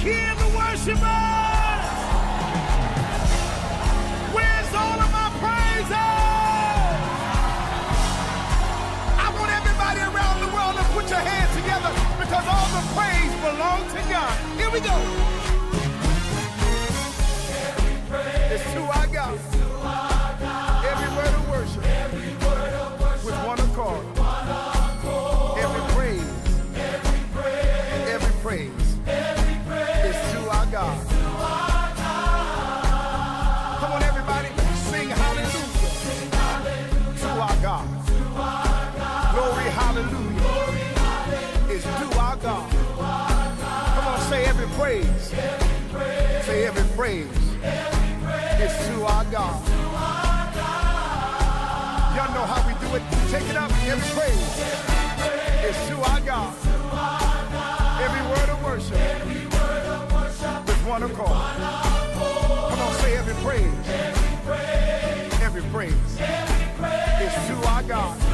hear the worshipers? Where's all of my praises? I want everybody around the world to put your hands together because all the praise belongs to God. Here we go. God. Glory, hallelujah. Is to our God. Come on, say every praise. Say every praise. Is to our God. Y'all know how we do it. Take it up. Every praise is to our God. Every word of worship with one accord. Come on, say every praise. Every praise is to our God. I